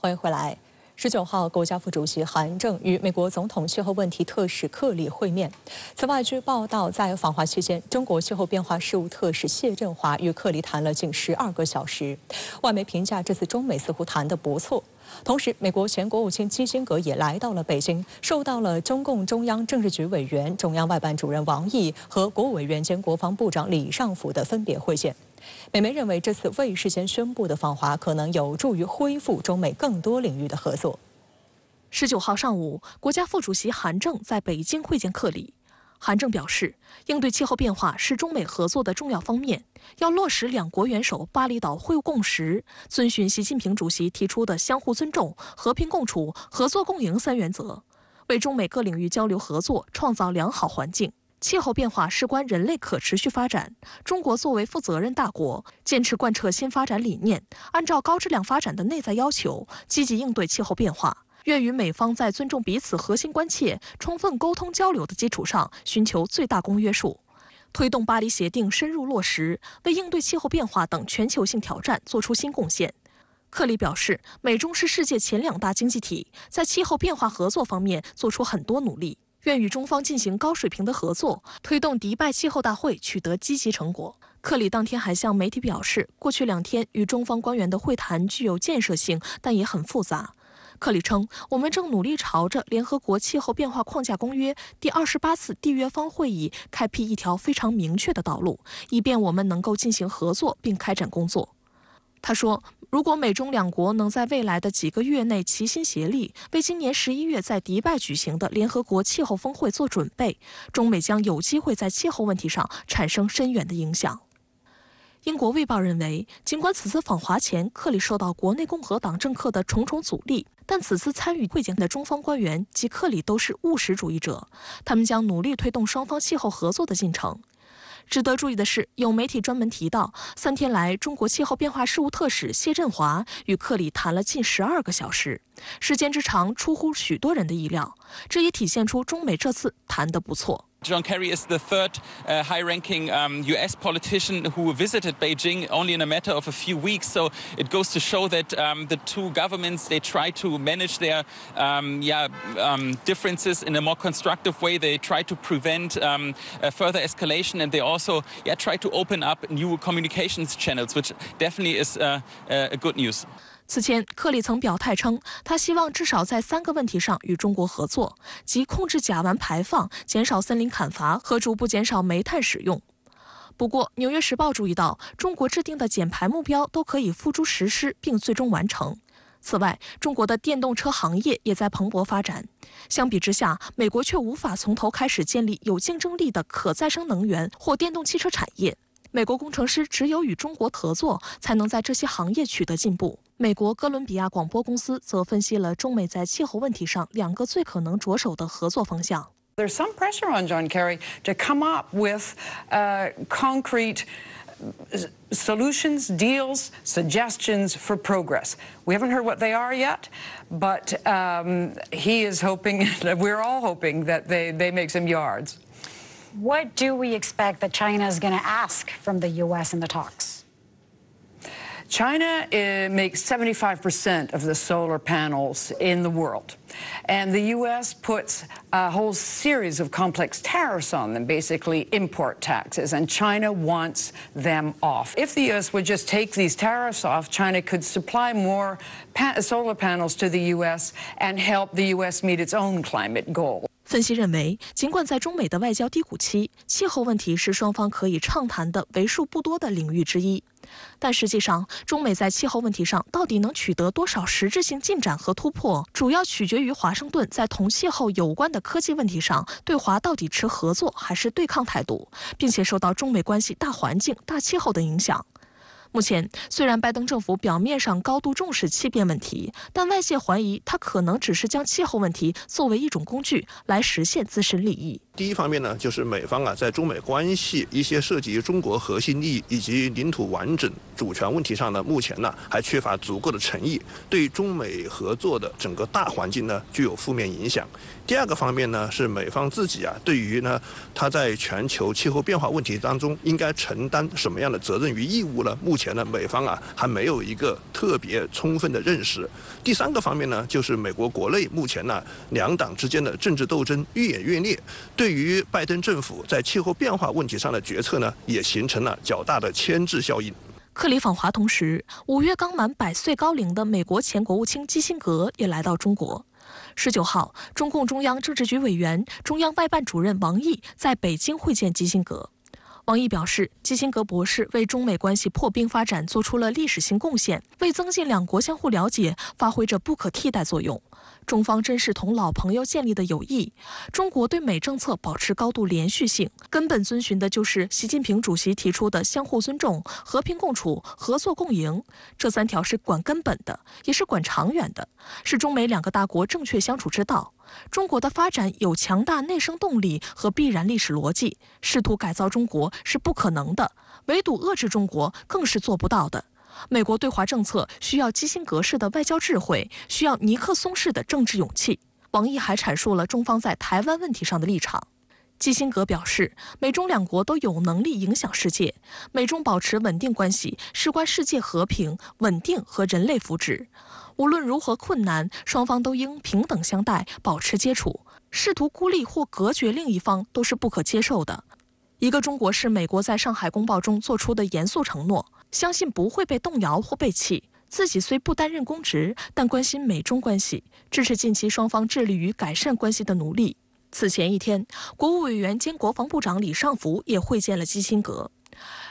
欢迎回来。十九号，国家副主席韩正与美国总统气候问题特使克里会面。此外，据报道，在访华期间，中国气候变化事务特使谢振华与克里谈了近十二个小时。外媒评价这次中美似乎谈得不错。同时，美国前国务卿基辛格也来到了北京，受到了中共中央政治局委员、中央外办主任王毅和国务委员兼国防部长李尚福的分别会见。美媒认为，这次未事先宣布的访华可能有助于恢复中美更多领域的合作。十九号上午，国家副主席韩正在北京会见克里。韩正表示，应对气候变化是中美合作的重要方面，要落实两国元首巴厘岛会晤共识，遵循习近平主席提出的相互尊重、和平共处、合作共赢三原则，为中美各领域交流合作创造良好环境。气候变化事关人类可持续发展。中国作为负责任大国，坚持贯彻新发展理念，按照高质量发展的内在要求，积极应对气候变化。愿与美方在尊重彼此核心关切、充分沟通交流的基础上，寻求最大公约数，推动巴黎协定深入落实，为应对气候变化等全球性挑战做出新贡献。克里表示，美中是世界前两大经济体，在气候变化合作方面做出很多努力。愿与中方进行高水平的合作，推动迪拜气候大会取得积极成果。克里当天还向媒体表示，过去两天与中方官员的会谈具有建设性，但也很复杂。克里称，我们正努力朝着联合国气候变化框架公约第二十八次缔约方会议开辟一条非常明确的道路，以便我们能够进行合作并开展工作。他说。如果美中两国能在未来的几个月内齐心协力，为今年十一月在迪拜举行的联合国气候峰会做准备，中美将有机会在气候问题上产生深远的影响。英国《卫报》认为，尽管此次访华前克里受到国内共和党政客的重重阻力，但此次参与会见的中方官员及克里都是务实主义者，他们将努力推动双方气候合作的进程。值得注意的是，有媒体专门提到，三天来，中国气候变化事务特使谢振华与克里谈了近十二个小时，时间之长出乎许多人的意料。这也体现出中美这次谈得不错。John Kerry is the third uh, high ranking um, US politician who visited Beijing only in a matter of a few weeks. So it goes to show that um, the two governments, they try to manage their um, yeah, um, differences in a more constructive way. They try to prevent um, further escalation and they also yeah, try to open up new communications channels, which definitely is uh, uh, good news. 此前，克里曾表态称，他希望至少在三个问题上与中国合作，即控制甲烷排放、减少森林砍伐和逐步减少煤炭使用。不过，《纽约时报》注意到，中国制定的减排目标都可以付诸实施并最终完成。此外，中国的电动车行业也在蓬勃发展。相比之下，美国却无法从头开始建立有竞争力的可再生能源或电动汽车产业。美国工程师只有与中国合作，才能在这些行业取得进步。美国哥伦比亚广播公司则分析了中美在气候问题上两个最可能着手的合作方向。There's some pressure on John Kerry to come up with concrete solutions, deals, suggestions for progress. We haven't heard what they are yet, but he is hoping, we're all hoping that they they make some yards. What do we expect that China is going to ask from the U.S. in the talks? China uh, makes 75% of the solar panels in the world. And the U.S. puts a whole series of complex tariffs on them, basically import taxes, and China wants them off. If the U.S. would just take these tariffs off, China could supply more pa solar panels to the U.S. and help the U.S. meet its own climate goal. 分析认为，尽管在中美的外交低谷期，气候问题是双方可以畅谈的为数不多的领域之一，但实际上，中美在气候问题上到底能取得多少实质性进展和突破，主要取决于华盛顿在同气候有关的科技问题上对华到底持合作还是对抗态度，并且受到中美关系大环境、大气候的影响。目前，虽然拜登政府表面上高度重视气变问题，但外界怀疑他可能只是将气候问题作为一种工具来实现自身利益。第一方面呢，就是美方啊，在中美关系一些涉及中国核心利益以及领土完整、主权问题上呢，目前呢还缺乏足够的诚意，对中美合作的整个大环境呢具有负面影响。第二个方面呢，是美方自己啊，对于呢，它在全球气候变化问题当中应该承担什么样的责任与义务呢？目前呢，美方啊还没有一个特别充分的认识。第三个方面呢，就是美国国内目前呢，两党之间的政治斗争愈演愈烈，对于拜登政府在气候变化问题上的决策呢，也形成了较大的牵制效应。克里访华同时，五月刚满百岁高龄的美国前国务卿基辛格也来到中国。十九号，中共中央政治局委员、中央外办主任王毅在北京会见基辛格。王毅表示，基辛格博士为中美关系破冰发展做出了历史性贡献，为增进两国相互了解发挥着不可替代作用。中方珍视同老朋友建立的友谊，中国对美政策保持高度连续性，根本遵循的就是习近平主席提出的相互尊重、和平共处、合作共赢这三条，是管根本的，也是管长远的，是中美两个大国正确相处之道。中国的发展有强大内生动力和必然历史逻辑，试图改造中国是不可能的，围堵遏制中国更是做不到的。美国对华政策需要基辛格式的外交智慧，需要尼克松式的政治勇气。王毅还阐述了中方在台湾问题上的立场。基辛格表示，美中两国都有能力影响世界，美中保持稳定关系事关世界和平、稳定和人类福祉。无论如何困难，双方都应平等相待，保持接触。试图孤立或隔绝另一方都是不可接受的。一个中国是美国在上海公报中做出的严肃承诺。相信不会被动摇或背弃。自己虽不担任公职，但关心美中关系，支持近期双方致力于改善关系的努力。此前一天，国务委员兼国防部长李尚福也会见了基辛格。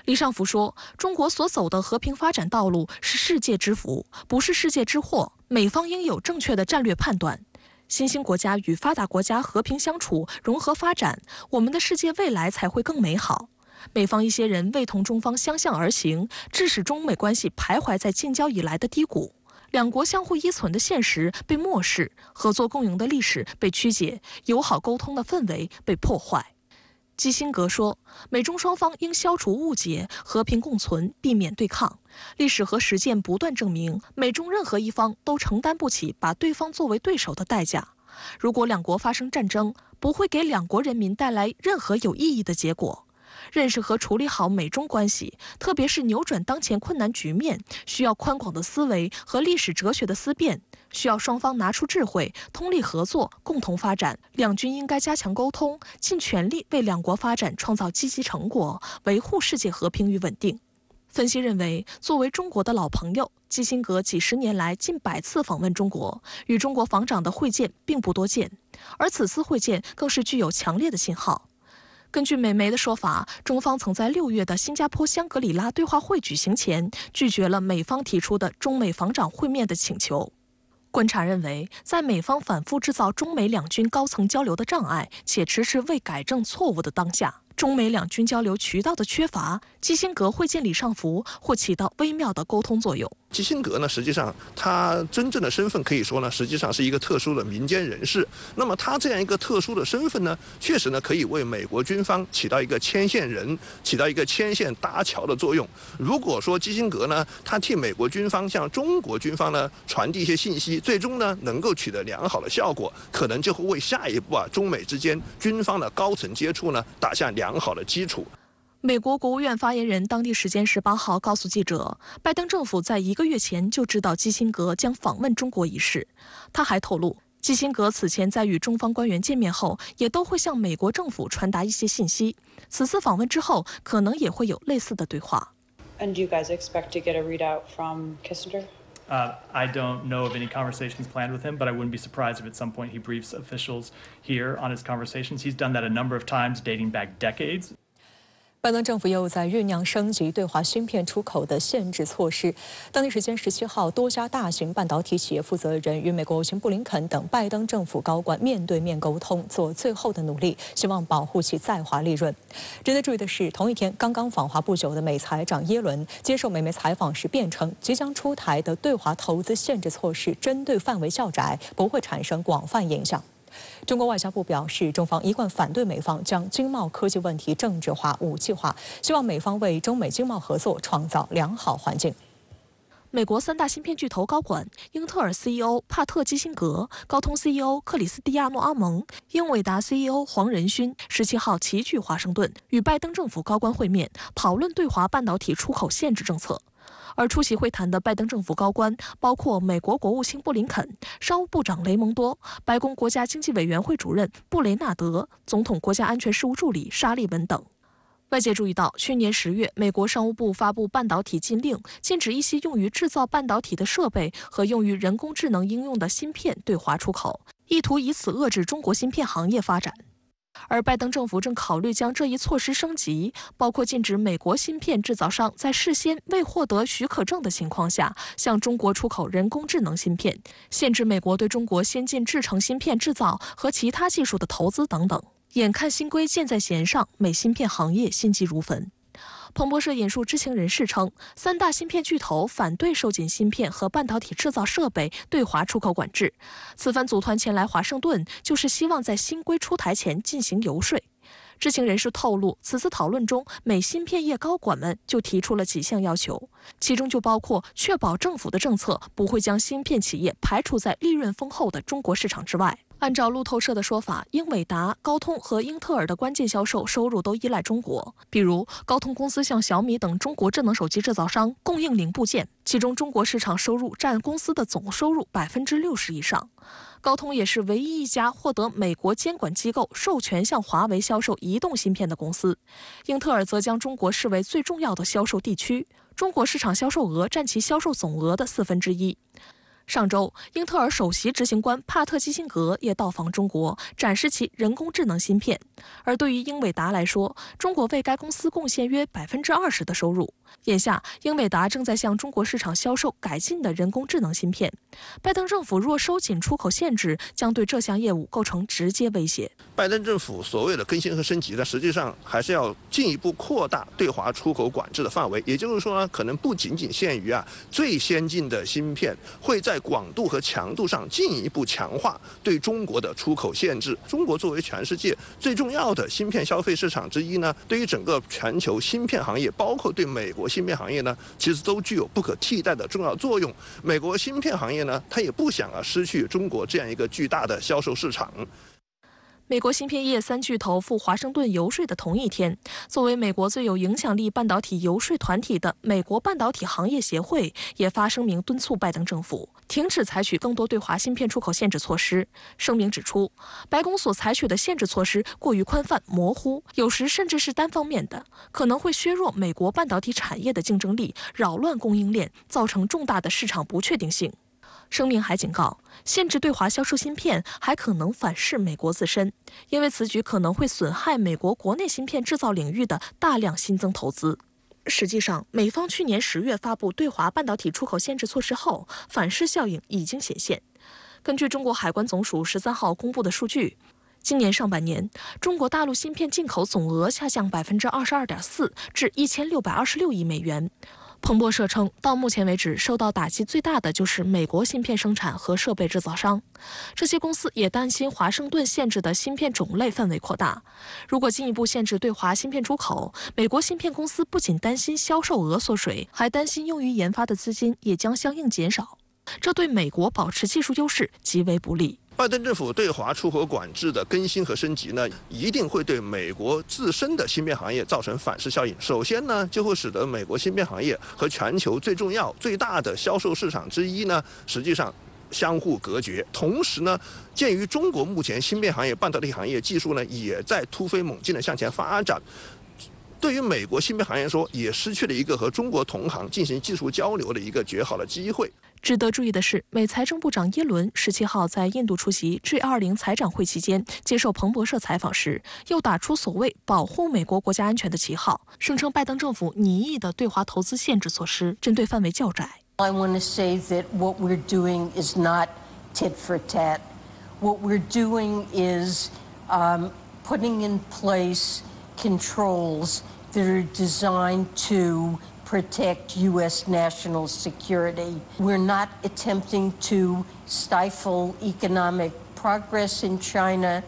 李尚福说：“中国所走的和平发展道路是世界之福，不是世界之祸。美方应有正确的战略判断。新兴国家与发达国家和平相处、融合发展，我们的世界未来才会更美好。”美方一些人未同中方相向而行，致使中美关系徘徊在建交以来的低谷，两国相互依存的现实被漠视，合作共赢的历史被曲解，友好沟通的氛围被破坏。基辛格说，美中双方应消除误解，和平共存，避免对抗。历史和实践不断证明，美中任何一方都承担不起把对方作为对手的代价。如果两国发生战争，不会给两国人民带来任何有意义的结果。认识和处理好美中关系，特别是扭转当前困难局面，需要宽广的思维和历史哲学的思辨，需要双方拿出智慧，通力合作，共同发展。两军应该加强沟通，尽全力为两国发展创造积极成果，维护世界和平与稳定。分析认为，作为中国的老朋友，基辛格几十年来近百次访问中国，与中国防长的会见并不多见，而此次会见更是具有强烈的信号。根据美媒的说法，中方曾在六月的新加坡香格里拉对话会举行前，拒绝了美方提出的中美防长会面的请求。观察认为，在美方反复制造中美两军高层交流的障碍，且迟迟未改正错误的当下。中美两军交流渠道的缺乏，基辛格会见李尚福或起到微妙的沟通作用。基辛格呢，实际上他真正的身份可以说呢，实际上是一个特殊的民间人士。那么他这样一个特殊的身份呢，确实呢，可以为美国军方起到一个牵线人，起到一个牵线搭桥的作用。如果说基辛格呢，他替美国军方向中国军方呢传递一些信息，最终呢能够取得良好的效果，可能就会为下一步啊中美之间军方的高层接触呢打下良。好的基础。美国国务院发言人当地时间十八号告诉记者，拜登政府在一个月前就知道基辛格将访问中国一事。他还透露，基辛格此前在与中方官员见面后，也都会向美国政府传达一些信息。此次访问之后，可能也会有类似的对话。And do you guys expect to get a readout from Kissinger? Uh, I don't know of any conversations planned with him, but I wouldn't be surprised if at some point he briefs officials here on his conversations. He's done that a number of times dating back decades. 拜登政府又在酝酿升级对华芯片出口的限制措施。当地时间十七号，多家大型半导体企业负责人与美国国务卿布林肯等拜登政府高官面对面沟通，做最后的努力，希望保护其在华利润。值得注意的是，同一天刚刚访华不久的美财长耶伦接受美媒采访时辩称，即将出台的对华投资限制措施针对范围较窄，不会产生广泛影响。中国外交部表示，中方一贯反对美方将经贸科技问题政治化、武器化，希望美方为中美经贸合作创造良好环境。美国三大芯片巨头高管，英特尔 CEO 帕特基辛格、高通 CEO 克里斯蒂亚诺阿蒙、英伟达 CEO 黄仁勋，十七号齐聚华盛顿，与拜登政府高官会面，讨论对华半导体出口限制政策。而出席会谈的拜登政府高官包括美国国务卿布林肯、商务部长雷蒙多、白宫国家经济委员会主任布雷纳德、总统国家安全事务助理沙利文等。外界注意到，去年十月，美国商务部发布半导体禁令，禁止一些用于制造半导体的设备和用于人工智能应用的芯片对华出口，意图以此遏制中国芯片行业发展。而拜登政府正考虑将这一措施升级，包括禁止美国芯片制造商在事先未获得许可证的情况下向中国出口人工智能芯片，限制美国对中国先进制成芯片制造和其他技术的投资等等。眼看新规箭在弦上，美芯片行业心急如焚。彭博社引述知情人士称，三大芯片巨头反对收紧芯片和半导体制造设备对华出口管制。此番组团前来华盛顿，就是希望在新规出台前进行游说。知情人士透露，此次讨论中，美芯片业高管们就提出了几项要求，其中就包括确保政府的政策不会将芯片企业排除在利润丰厚的中国市场之外。按照路透社的说法，英伟达、高通和英特尔的关键销售收入都依赖中国。比如，高通公司向小米等中国智能手机制造商供应零部件，其中中国市场收入占公司的总收入百分之六十以上。高通也是唯一一家获得美国监管机构授权向华为销售移动芯片的公司。英特尔则将中国视为最重要的销售地区，中国市场销售额占其销售总额的四分之一。上周，英特尔首席执行官帕特基辛格也到访中国，展示其人工智能芯片。而对于英伟达来说，中国为该公司贡献约百分之二十的收入。眼下，英伟达正在向中国市场销售改进的人工智能芯片。拜登政府若收紧出口限制，将对这项业务构成直接威胁。拜登政府所谓的更新和升级呢，实际上还是要进一步扩大对华出口管制的范围。也就是说呢，可能不仅仅限于啊最先进的芯片，会在广度和强度上进一步强化对中国的出口限制。中国作为全世界最重要的芯片消费市场之一呢，对于整个全球芯片行业，包括对美国芯片行业呢，其实都具有不可替代的重要作用。美国芯片行业呢，它也不想啊失去中国这样一个巨大的销售市场。美国芯片业三巨头赴华盛顿游说的同一天，作为美国最有影响力半导体游说团体的美国半导体行业协会也发声明敦促拜登政府停止采取更多对华芯片出口限制措施。声明指出，白宫所采取的限制措施过于宽泛、模糊，有时甚至是单方面的，可能会削弱美国半导体产业的竞争力，扰乱供应链，造成重大的市场不确定性。声明还警告，限制对华销售芯片还可能反噬美国自身，因为此举可能会损害美国国内芯片制造领域的大量新增投资。实际上，美方去年十月发布对华半导体出口限制措施后，反噬效应已经显现。根据中国海关总署十三号公布的数据，今年上半年，中国大陆芯片进口总额下降百分之二十二点四，至一千六百二十六亿美元。彭博社称，到目前为止，受到打击最大的就是美国芯片生产和设备制造商。这些公司也担心华盛顿限制的芯片种类范围扩大。如果进一步限制对华芯片出口，美国芯片公司不仅担心销售额缩水，还担心用于研发的资金也将相应减少。这对美国保持技术优势极为不利。拜登政府对华出口管制的更新和升级呢，一定会对美国自身的芯片行业造成反噬效应。首先呢，就会使得美国芯片行业和全球最重要、最大的销售市场之一呢，实际上相互隔绝。同时呢，鉴于中国目前芯片行业、半导体行业技术呢，也在突飞猛进的向前发展。对于美国芯片行业说，也失去了一个和中国同行进行技术交流的一个绝好的机会。值得注意的是，美财政部长耶伦十七号在印度出席 G20 财长会期间，接受彭博社采访时，又打出所谓保护美国国家安全的旗号，声称拜登政府拟议的对华投资限制措施针对范围较窄。I want to say that what we're doing is not tit for tat. What we're doing is um, putting in place controls that are designed to protect U.S. national security. We're not attempting to stifle economic progress in China,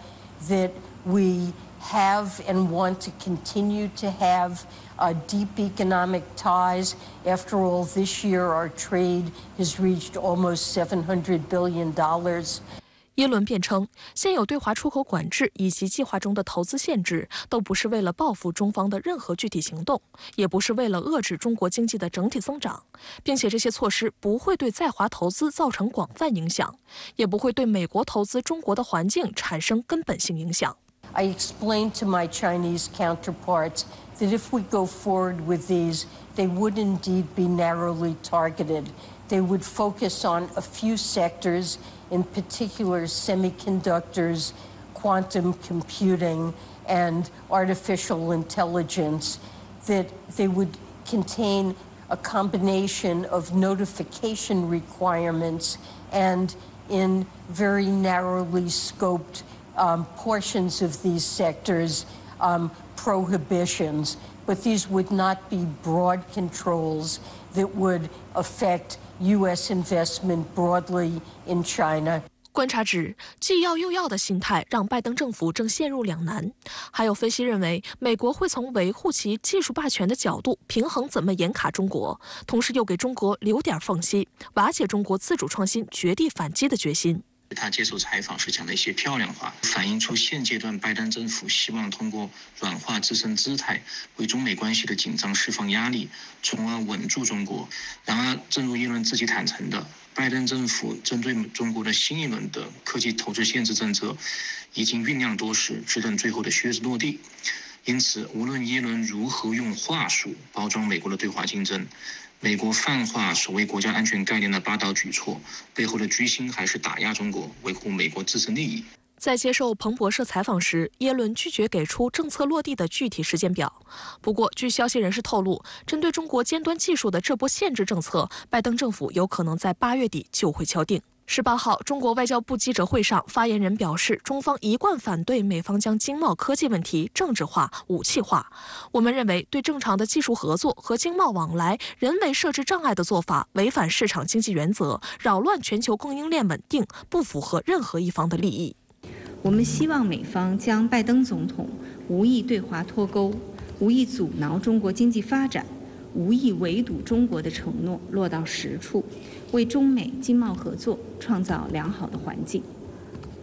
that we have and want to continue to have uh, deep economic ties. After all, this year our trade has reached almost $700 billion. 耶伦辩称，现有对华出口管制以及计划中的投资限制，都不是为了报复中方的任何具体行动，也不是为了遏制中国经济的整体增长，并且这些措施不会对在华投资造成广泛影响，也不会对美国投资中国的环境产生根本性影响。I explained to my Chinese counterparts that if we go forward with these, they would indeed be narrowly targeted. They would focus on a few sectors, in particular semiconductors, quantum computing, and artificial intelligence, that they would contain a combination of notification requirements and in very narrowly scoped um, portions of these sectors um, prohibitions, but these would not be broad controls that would affect U.S. investment broadly in China. 观察指，既要又要的心态让拜登政府正陷入两难。还有分析认为，美国会从维护其技术霸权的角度平衡怎么严卡中国，同时又给中国留点缝隙，瓦解中国自主创新、绝地反击的决心。他接受采访时讲的一些漂亮话，反映出现阶段拜登政府希望通过软化自身姿态，为中美关系的紧张释放压力，从而稳住中国。然而，正如耶伦自己坦诚的，拜登政府针对中国的新一轮的科技投资限制政策已经酝酿多时，只等最后的靴子落地。因此，无论耶伦如何用话术包装美国的对华竞争。美国泛化所谓国家安全概念的霸道举措，背后的居心还是打压中国，维护美国自身利益。在接受彭博社采访时，耶伦拒绝给出政策落地的具体时间表。不过，据消息人士透露，针对中国尖端技术的这波限制政策，拜登政府有可能在八月底就会敲定。十八号，中国外交部记者会上，发言人表示，中方一贯反对美方将经贸科技问题政治化、武器化。我们认为，对正常的技术合作和经贸往来人为设置障碍的做法，违反市场经济原则，扰乱全球供应链稳定，不符合任何一方的利益。我们希望美方将拜登总统无意对华脱钩、无意阻挠中国经济发展、无意围堵中国的承诺落到实处。为中美经贸合作创造良好的环境。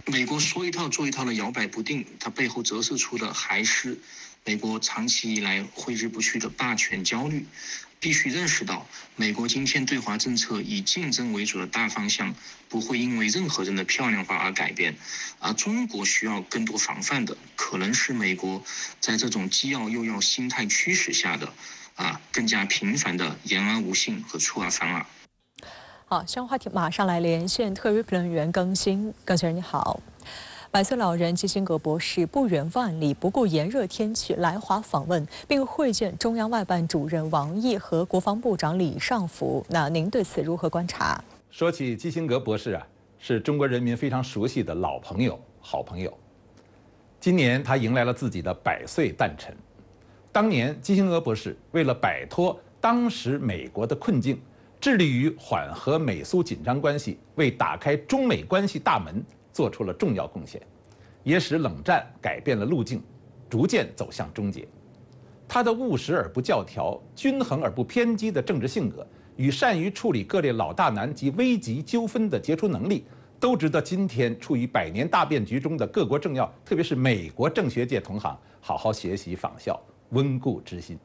美国说一套做一套的摇摆不定，它背后折射出的还是美国长期以来挥之不去的霸权焦虑。必须认识到，美国今天对华政策以竞争为主的大方向不会因为任何人的漂亮话而改变，而中国需要更多防范的，可能是美国在这种既要又要心态驱使下的啊更加频繁的言而无信和出尔反尔。好，相关话题马上来连线特约评论员更新。更新人你好，百岁老人基辛格博士不远万里，不顾炎热天气来华访问，并会见中央外办主任王毅和国防部长李尚福。那您对此如何观察？说起基辛格博士啊，是中国人民非常熟悉的老朋友、好朋友。今年他迎来了自己的百岁诞辰。当年基辛格博士为了摆脱当时美国的困境。致力于缓和美苏紧张关系，为打开中美关系大门做出了重要贡献，也使冷战改变了路径，逐渐走向终结。他的务实而不教条、均衡而不偏激的政治性格，与善于处理各类老大难及危急纠纷的杰出能力，都值得今天处于百年大变局中的各国政要，特别是美国政学界同行，好好学习仿效，温故知新。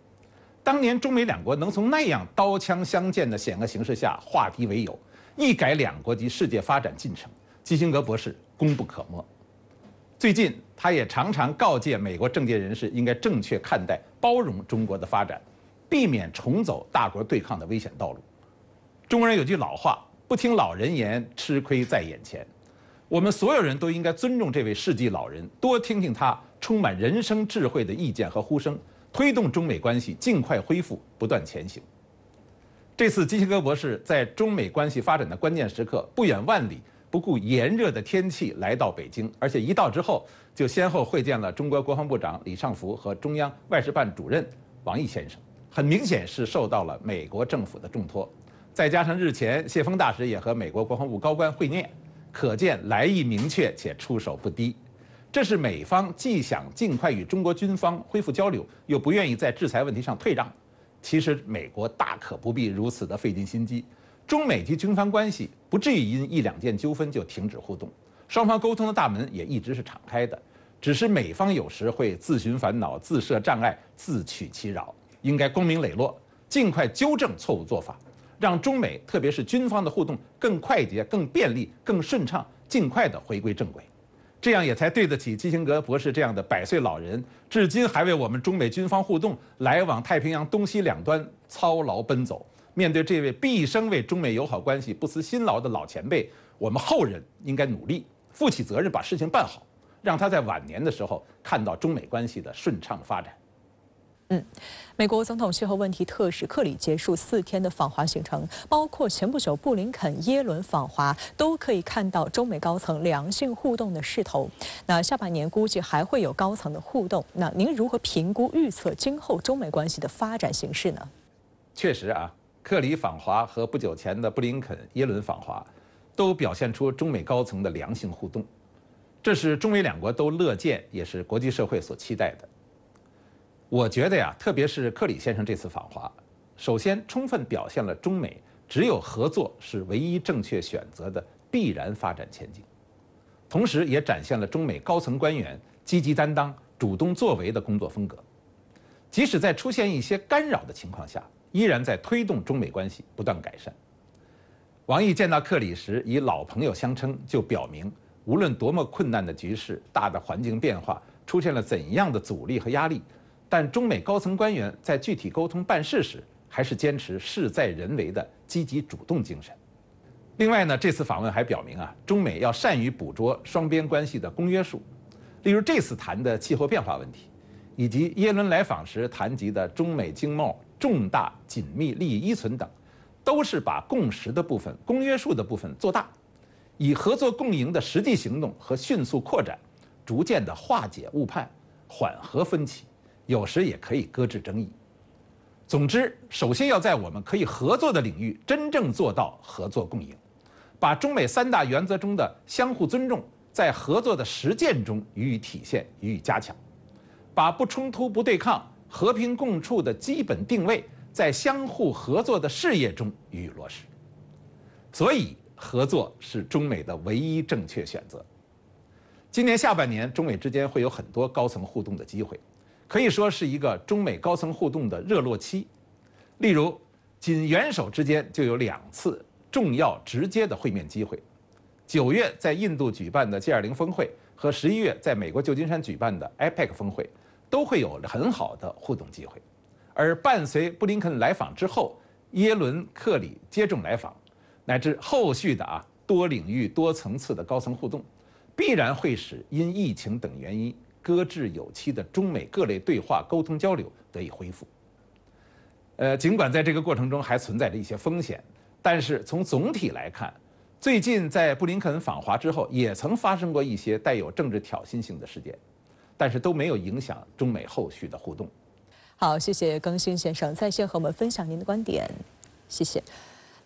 当年中美两国能从那样刀枪相见的险恶形势下化敌为友，一改两国及世界发展进程，基辛格博士功不可没。最近，他也常常告诫美国政界人士应该正确看待、包容中国的发展，避免重走大国对抗的危险道路。中国人有句老话：“不听老人言，吃亏在眼前。”我们所有人都应该尊重这位世纪老人，多听听他充满人生智慧的意见和呼声。推动中美关系尽快恢复，不断前行。这次基辛格博士在中美关系发展的关键时刻，不远万里，不顾炎热的天气来到北京，而且一到之后就先后会见了中国国防部长李尚福和中央外事办主任王毅先生，很明显是受到了美国政府的重托。再加上日前谢峰大使也和美国国防部高官会面，可见来意明确且出手不低。这是美方既想尽快与中国军方恢复交流，又不愿意在制裁问题上退让。其实美国大可不必如此的费尽心机，中美及军方关系不至于因一两件纠纷就停止互动，双方沟通的大门也一直是敞开的。只是美方有时会自寻烦恼、自设障碍、自取其扰，应该光明磊落，尽快纠正错误做法，让中美特别是军方的互动更快捷、更便利、更顺畅，尽快的回归正轨。这样也才对得起基辛格博士这样的百岁老人，至今还为我们中美军方互动、来往太平洋东西两端操劳奔走。面对这位毕生为中美友好关系不辞辛劳的老前辈，我们后人应该努力负起责任，把事情办好，让他在晚年的时候看到中美关系的顺畅发展。嗯，美国总统气候问题特使克里结束四天的访华行程，包括前不久布林肯、耶伦访华，都可以看到中美高层良性互动的势头。那下半年估计还会有高层的互动。那您如何评估预测今后中美关系的发展形势呢？确实啊，克里访华和不久前的布林肯、耶伦访华，都表现出中美高层的良性互动，这是中美两国都乐见，也是国际社会所期待的。我觉得呀，特别是克里先生这次访华，首先充分表现了中美只有合作是唯一正确选择的必然发展前景，同时也展现了中美高层官员积极担当、主动作为的工作风格。即使在出现一些干扰的情况下，依然在推动中美关系不断改善。王毅见到克里时以老朋友相称，就表明无论多么困难的局势、大的环境变化，出现了怎样的阻力和压力。但中美高层官员在具体沟通办事时，还是坚持事在人为的积极主动精神。另外呢，这次访问还表明啊，中美要善于捕捉双边关系的公约数，例如这次谈的气候变化问题，以及耶伦来访时谈及的中美经贸重大紧密利益依存等，都是把共识的部分、公约数的部分做大，以合作共赢的实际行动和迅速扩展，逐渐的化解误判，缓和分歧。有时也可以搁置争议。总之，首先要在我们可以合作的领域真正做到合作共赢，把中美三大原则中的相互尊重在合作的实践中予以体现、予以加强，把不冲突、不对抗、和平共处的基本定位在相互合作的事业中予以落实。所以，合作是中美的唯一正确选择。今年下半年，中美之间会有很多高层互动的机会。可以说是一个中美高层互动的热络期，例如，仅元首之间就有两次重要直接的会面机会，九月在印度举办的 G20 峰会和十一月在美国旧金山举办的 APEC 峰会，都会有很好的互动机会。而伴随布林肯来访之后，耶伦、克里接踵来访，乃至后续的啊多领域、多层次的高层互动，必然会使因疫情等原因。搁置有期的中美各类对话沟通交流得以恢复。呃，尽管在这个过程中还存在着一些风险，但是从总体来看，最近在布林肯访华之后，也曾发生过一些带有政治挑衅性的事件，但是都没有影响中美后续的互动。好，谢谢更新先生在线和我们分享您的观点，谢谢。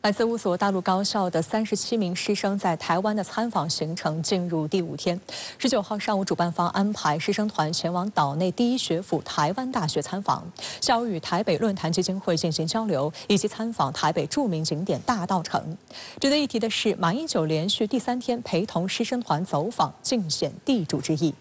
来自五所大陆高校的三十七名师生在台湾的参访行程进入第五天。十九号上午，主办方安排师生团前往岛内第一学府台湾大学参访，下午与台北论坛基金会进行交流，以及参访台北著名景点大道城。值得一提的是，马英九连续第三天陪同师生团走访，尽显地主之谊。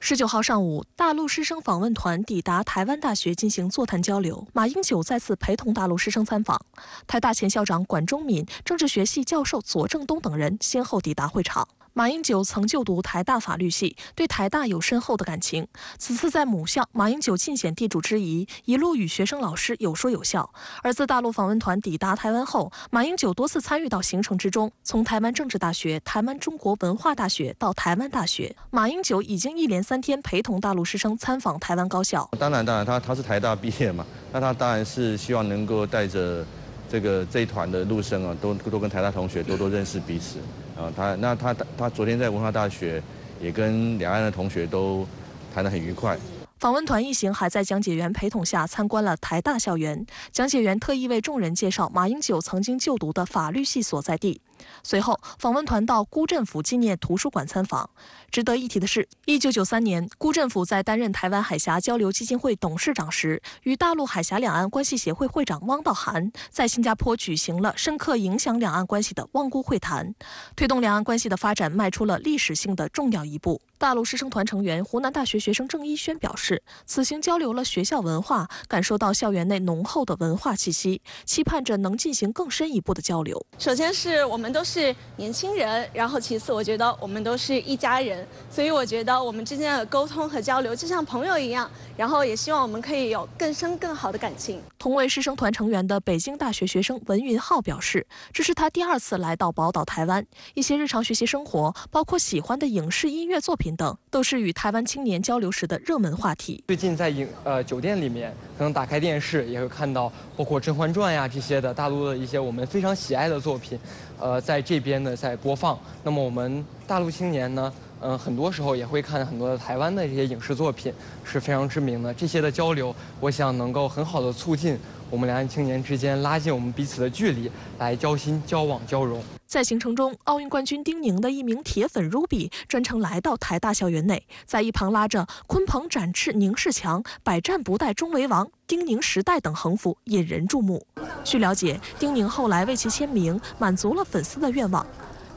十九号上午，大陆师生访问团抵达台湾大学进行座谈交流。马英九再次陪同大陆师生参访，台大前校长管中敏、政治学系教授左正东等人先后抵达会场。马英九曾就读台大法律系，对台大有深厚的感情。此次在母校，马英九尽显地主之谊，一路与学生老师有说有笑。而自大陆访问团抵达台湾后，马英九多次参与到行程之中，从台湾政治大学、台湾中国文化大学到台湾大学，马英九已经一连三天陪同大陆师生参访台湾高校。当然，当然，他他是台大毕业嘛，那他当然是希望能够带着这个这一团的陆生啊，都都跟台大同学多多认识彼此。啊，他那他他昨天在文化大学也跟两岸的同学都谈得很愉快。访问团一行还在讲解员陪同下参观了台大校园，讲解员特意为众人介绍马英九曾经就读的法律系所在地。随后，访问团到辜振甫纪念图书馆参访。值得一提的是，一九九三年，辜振甫在担任台湾海峡交流基金会董事长时，与大陆海峡两岸关系协会会长汪道涵在新加坡举行了深刻影响两岸关系的汪辜会谈，推动两岸关系的发展迈出了历史性的重要一步。大陆师生团成员、湖南大学学生郑一轩表示，此行交流了学校文化，感受到校园内浓厚的文化气息，期盼着能进行更深一步的交流。首先是我们都是年轻人，然后其次我觉得我们都是一家人，所以我觉得我们之间的沟通和交流就像朋友一样，然后也希望我们可以有更深更好的感情。同为师生团成员的北京大学学生文云浩表示，这是他第二次来到宝岛台湾，一些日常学习生活，包括喜欢的影视音乐作品。等都是与台湾青年交流时的热门话题。最近在影呃酒店里面，可能打开电视也会看到，包括《甄嬛传》呀这些的大陆的一些我们非常喜爱的作品，呃，在这边呢在播放。那么我们大陆青年呢，嗯，很多时候也会看很多的台湾的这些影视作品，是非常知名的。这些的交流，我想能够很好的促进我们两岸青年之间拉近我们彼此的距离，来交心、交往、交融。在行程中，奥运冠军丁宁的一名铁粉 Ruby 专程来到台大校园内，在一旁拉着“鲲鹏展翅宁世强，百战不殆终为王”、“丁宁时代”等横幅，引人注目。据了解，丁宁后来为其签名，满足了粉丝的愿望。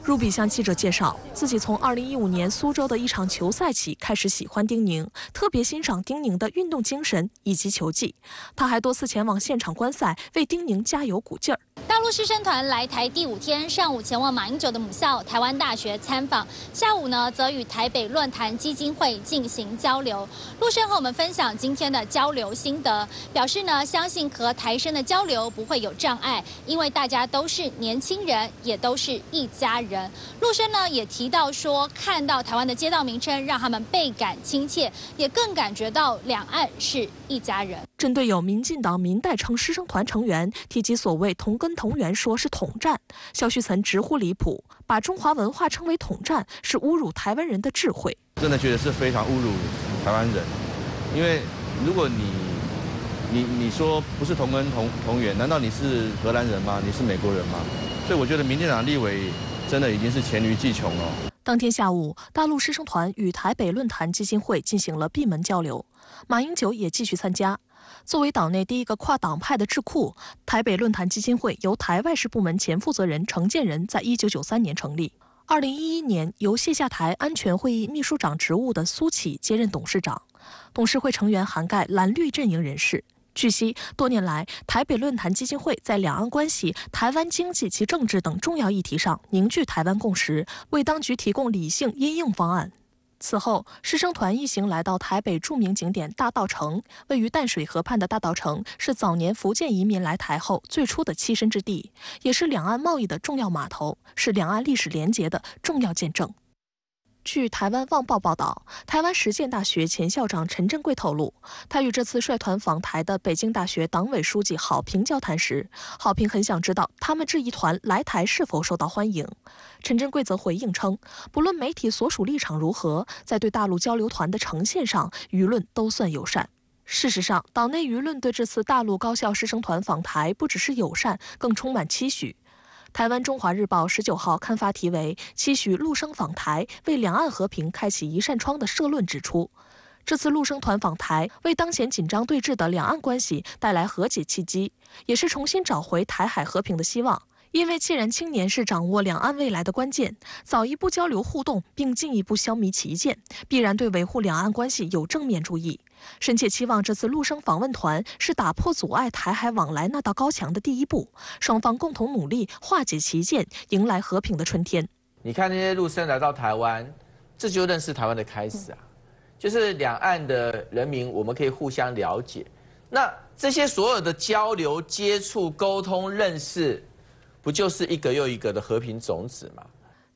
Ruby 向记者介绍，自己从2015年苏州的一场球赛起开始喜欢丁宁，特别欣赏丁宁的运动精神以及球技。他还多次前往现场观赛，为丁宁加油鼓劲儿。大陆师生团来台第五天，上午前往马英九的母校台湾大学参访，下午呢则与台北论坛基金会进行交流。陆生和我们分享今天的交流心得，表示呢相信和台生的交流不会有障碍，因为大家都是年轻人，也都是一家人。人陆生呢也提到说，看到台湾的街道名称，让他们倍感亲切，也更感觉到两岸是一家人。针对有民进党民代称师生团成员提及所谓同根同源，说是统战，肖旭岑直呼离谱，把中华文化称为统战，是侮辱台湾人的智慧。真的觉得是非常侮辱台湾人，因为如果你你你说不是同根同同源，难道你是荷兰人吗？你是美国人吗？所以我觉得民进党立委。真的已经是黔驴技穷了。当天下午，大陆师生团与台北论坛基金会进行了闭门交流，马英九也继续参加。作为岛内第一个跨党派的智库，台北论坛基金会由台外事部门前负责人程建仁在一九九三年成立，二零一一年由卸下台安全会议秘书长职务的苏启接任董事长，董事会成员涵盖蓝绿阵营人士。据悉，多年来，台北论坛基金会在两岸关系、台湾经济及政治等重要议题上凝聚台湾共识，为当局提供理性因应方案。此后，师生团一行来到台北著名景点大稻城。位于淡水河畔的大稻城是早年福建移民来台后最初的栖身之地，也是两岸贸易的重要码头，是两岸历史连结的重要见证。据台湾《旺报》报道，台湾实践大学前校长陈振贵透露，他与这次率团访台的北京大学党委书记郝平交谈时，郝平很想知道他们这一团来台是否受到欢迎。陈振贵则回应称，不论媒体所属立场如何，在对大陆交流团的呈现上，舆论都算友善。事实上，党内舆论对这次大陆高校师生团访台不只是友善，更充满期许。台湾《中华日报》十九号刊发题为“期许陆生访台，为两岸和平开启一扇窗”的社论指出，这次陆生团访台为当前紧张对峙的两岸关系带来和解契机，也是重新找回台海和平的希望。因为既然青年是掌握两岸未来的关键，早一步交流互动，并进一步消弭歧见，必然对维护两岸关系有正面注意。深切期望这次陆生访问团是打破阻碍台海往来那道高墙的第一步，双方共同努力化解歧见，迎来和平的春天。你看那些陆生来到台湾，这就认识台湾的开始啊！就是两岸的人民，我们可以互相了解。那这些所有的交流、接触、沟通、认识，不就是一个又一个的和平种子吗？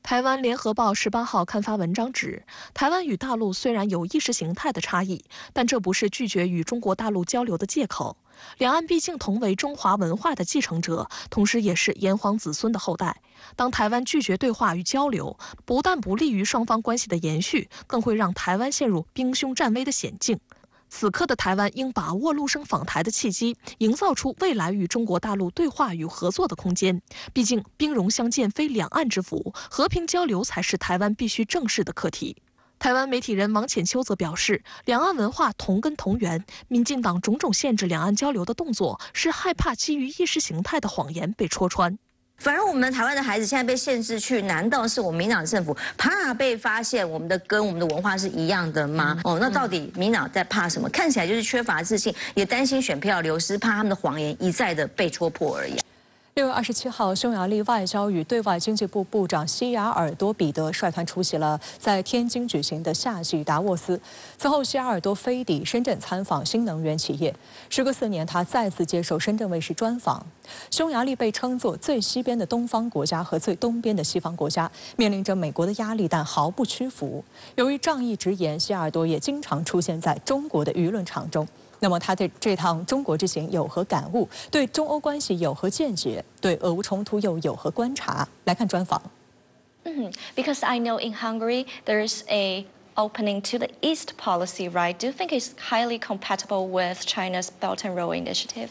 台湾联合报十八号刊发文章指，台湾与大陆虽然有意识形态的差异，但这不是拒绝与中国大陆交流的借口。两岸毕竟同为中华文化的继承者，同时也是炎黄子孙的后代。当台湾拒绝对话与交流，不但不利于双方关系的延续，更会让台湾陷入兵凶战危的险境。此刻的台湾应把握陆生访台的契机，营造出未来与中国大陆对话与合作的空间。毕竟，兵戎相见非两岸之福，和平交流才是台湾必须正视的课题。台湾媒体人王浅秋则表示，两岸文化同根同源，民进党种种限制两岸交流的动作，是害怕基于意识形态的谎言被戳穿。反而我们台湾的孩子现在被限制去，难道是我们民党政府怕被发现我们的跟我们的文化是一样的吗？哦，那到底民党在怕什么？看起来就是缺乏自信，也担心选票流失，怕他们的谎言一再的被戳破而已。六月二十七号，匈牙利外交与对外经济部部长西雅尔多彼得率团出席了在天津举行的夏季达沃斯。此后，西雅尔多飞抵深圳参访新能源企业。时隔四年，他再次接受深圳卫视专访。匈牙利被称作最西边的东方国家和最东边的西方国家，面临着美国的压力，但毫不屈服。由于仗义直言，西雅尔多也经常出现在中国的舆论场中。那么他对这趟中国之行有何感悟？对中欧关系有何见解？对俄乌冲突又有何观察？来看专访。Mm, because I know in Hungary there's a opening to the east policy, right? Do you think it's highly compatible with China's Belt and Road Initiative?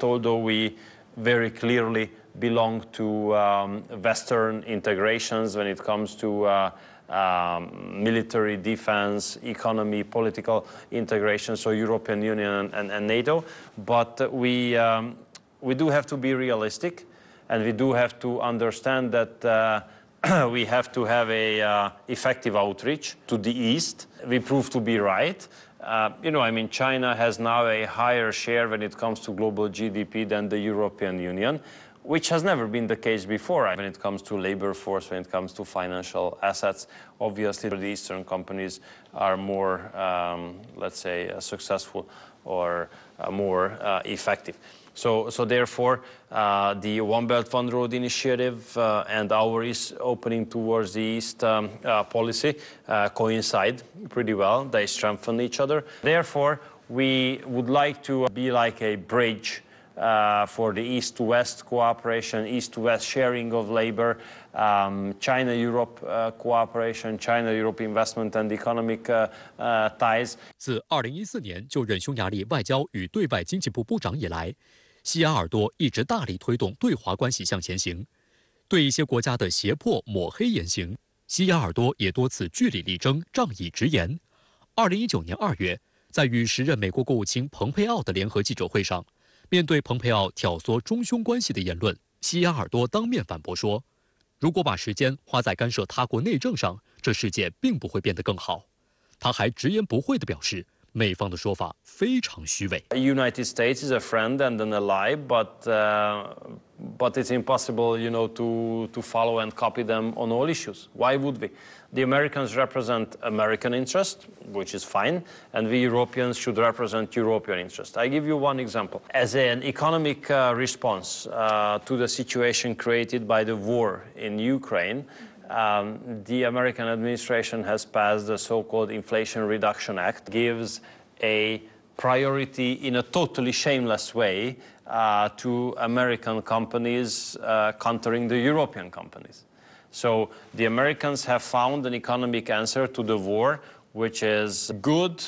Although we very clearly belong to um, Western integrations when it comes to uh, um, military defense, economy, political integration, so European Union and, and NATO. But we, um, we do have to be realistic and we do have to understand that uh, we have to have a uh, effective outreach to the east. We prove to be right. Uh, you know, I mean, China has now a higher share when it comes to global GDP than the European Union which has never been the case before when it comes to labor force, when it comes to financial assets. Obviously, the Eastern companies are more, um, let's say, uh, successful or uh, more uh, effective. So, so therefore, uh, the One Belt One Road initiative uh, and our East opening towards the East um, uh, policy coincide pretty well. They strengthen each other. Therefore, we would like to be like a bridge uh, for the East-West cooperation, East-West sharing of labor, um, China-Europe uh, cooperation, China-Europe investment and economic uh, uh, ties. 自2014年就任匈牙利外交与对外经济部部长以来，西亚尔多一直大力推动对华关系向前行。对一些国家的胁迫抹黑言行，西亚尔多也多次据理力争、仗义直言。2019年2月，在与时任美国国务卿蓬佩奥的联合记者会上。面对蓬佩奥挑唆中匈关系的言论，西亚尔多当面反驳说：“如果把时间花在干涉他国内政上，这世界并不会变得更好。”他还直言不讳地表示。美方的说法非常虚伪。United States is a friend and an ally, but uh, but it's impossible, you know, to to follow and copy them on all issues. Why would we? The Americans represent American interest, which is fine, and we Europeans should represent European interest. I give you one example. As an economic uh, response uh, to the situation created by the war in Ukraine, um, the American administration has passed the so-called Inflation Reduction Act, gives a priority in a totally shameless way uh, to American companies uh, countering the European companies. So the Americans have found an economic answer to the war, which is good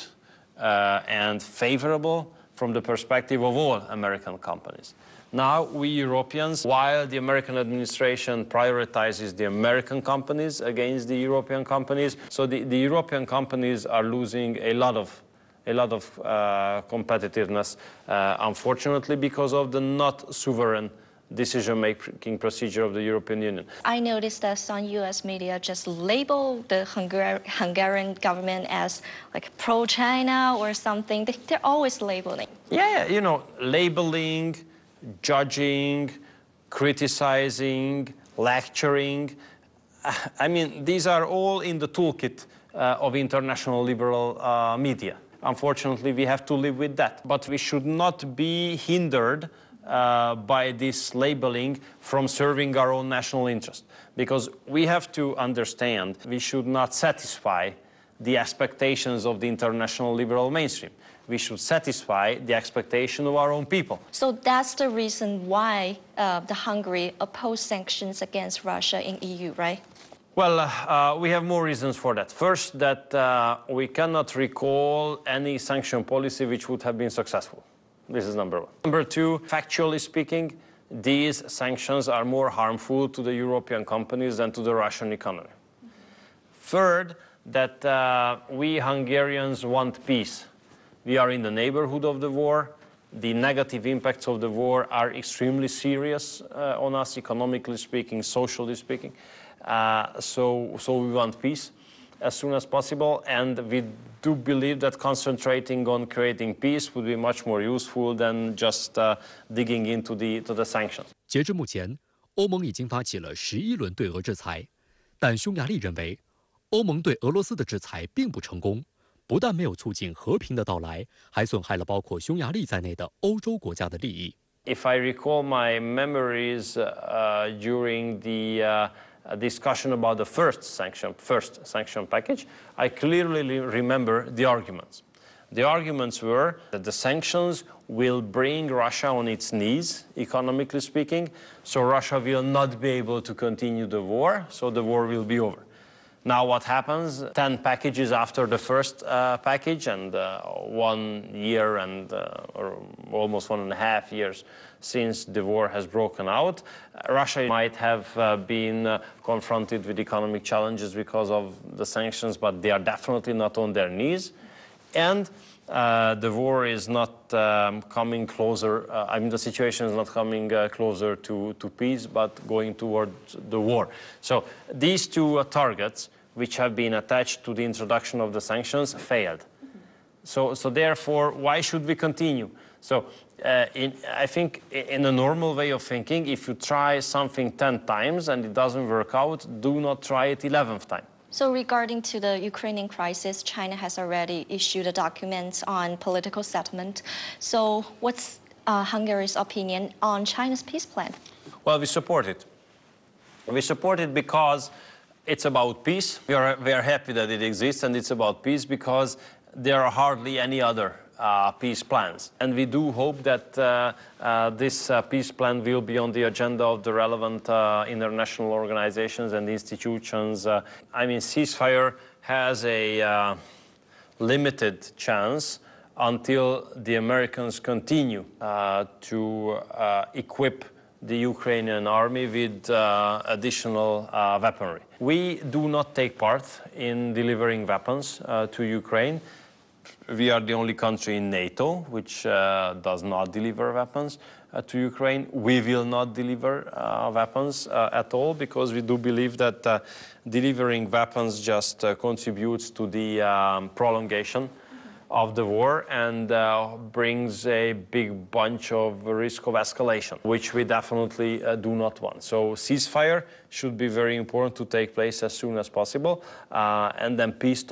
uh, and favorable from the perspective of all American companies. Now, we Europeans, while the American administration prioritizes the American companies against the European companies, so the, the European companies are losing a lot of a lot of uh, competitiveness, uh, unfortunately, because of the not sovereign decision-making procedure of the European Union. I noticed that some U.S. media just label the Hungar Hungarian government as like pro-China or something. They, are always labeling. Yeah, you know, labeling, judging, criticizing, lecturing. I mean, these are all in the toolkit uh, of international liberal uh, media. Unfortunately, we have to live with that. But we should not be hindered uh, by this labeling from serving our own national interest. Because we have to understand we should not satisfy the expectations of the international liberal mainstream we should satisfy the expectation of our own people. So that's the reason why uh, the Hungary opposed sanctions against Russia in EU, right? Well, uh, we have more reasons for that. First, that uh, we cannot recall any sanction policy which would have been successful. This is number one. Number two, factually speaking, these sanctions are more harmful to the European companies than to the Russian economy. Third, that uh, we Hungarians want peace. We are in the neighborhood of the war. The negative impacts of the war are extremely serious uh, on us, economically speaking, socially speaking. Uh, so, so we want peace as soon as possible, and we do believe that concentrating on creating peace would be much more useful than just uh, digging into the to the sanctions. 截至目前，欧盟已经发起了十一轮对俄制裁，但匈牙利认为，欧盟对俄罗斯的制裁并不成功，不但没有促进和平的到来，还损害了包括匈牙利在内的欧洲国家的利益。If I recall my memories uh, during the uh, a discussion about the first sanction, first sanction package, I clearly remember the arguments. The arguments were that the sanctions will bring Russia on its knees, economically speaking, so Russia will not be able to continue the war, so the war will be over. Now what happens, 10 packages after the first uh, package and uh, one year and uh, or almost one and a half years since the war has broken out, Russia might have uh, been uh, confronted with economic challenges because of the sanctions, but they are definitely not on their knees. And uh, the war is not um, coming closer, uh, I mean, the situation is not coming uh, closer to, to peace, but going towards the war. So these two uh, targets, which have been attached to the introduction of the sanctions, failed. So, so therefore, why should we continue? So uh, in, I think in a normal way of thinking, if you try something 10 times and it doesn't work out, do not try it 11th time. So regarding to the Ukrainian crisis, China has already issued a document on political settlement. So what's uh, Hungary's opinion on China's peace plan? Well, we support it. We support it because it's about peace. We are, we are happy that it exists and it's about peace because there are hardly any other uh, peace plans. And we do hope that uh, uh, this uh, peace plan will be on the agenda of the relevant uh, international organizations and institutions. I mean, ceasefire has a limited chance until the Americans continue to equip the Ukrainian army with uh, additional uh, weaponry. We do not take part in delivering weapons uh, to Ukraine we are the only country in NATO which uh, does not deliver weapons uh, to Ukraine. We will not deliver uh, weapons uh, at all because we do believe that uh, delivering weapons just uh, contributes to the um, prolongation of the war and brings a big bunch of risk of escalation, which we definitely do not want. So ceasefire should be very important to take place as soon as possible, and then peace talks.